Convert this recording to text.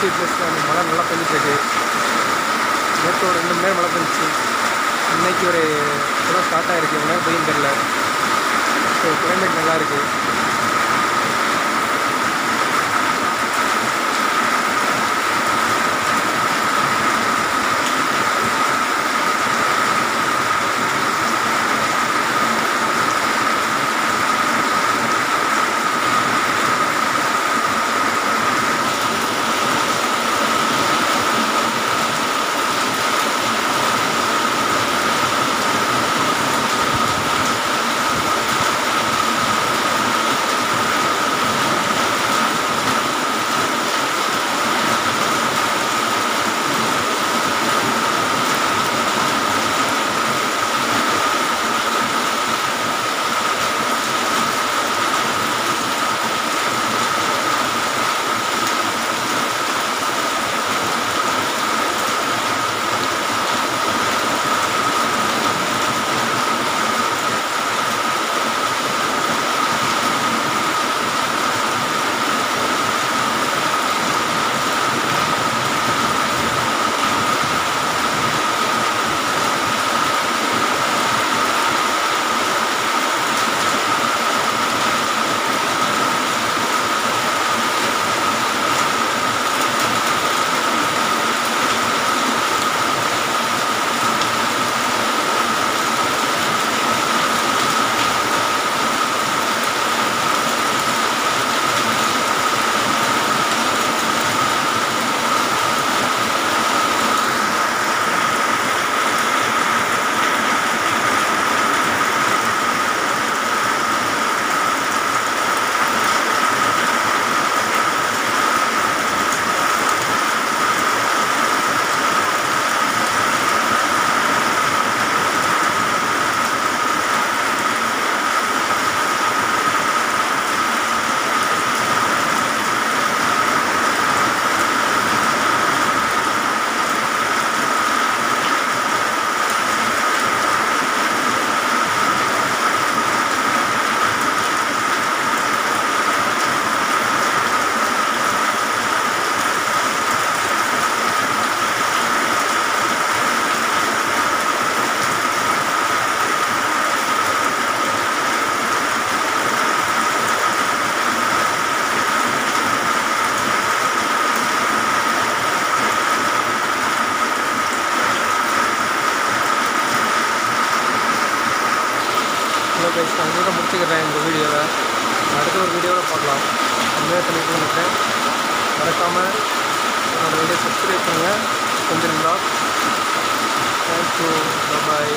பேசிய பிளேஸில் அந்த மழை நல்லா பெஞ்சிட்ருக்கு நேற்று ஒரு ரெண்டு மணி மழை பெஞ்சிச்சு. இன்னைக்கு ஒரு இப்போ ஸ்டார்ட் ஆகிருக்கு எவ்வளோ நேரம் பெய்யும் தெரில ஸோ கிளைமேட் நல்லாயிருக்கு கைஸ் நான் இதோட முடிச்சுக்கிறேன் இந்த வீடியோவை. அடுத்த ஒரு வீடியோவில் பார்க்கலாம். கம்மியாக பண்ணிட்டு நினைக்கிறேன். மறக்காமல் என்னோட வீடியோ சப்ஸ்கிரைப் பண்ணுங்கள் கொஞ்சம் தேங்க்யூ பாய்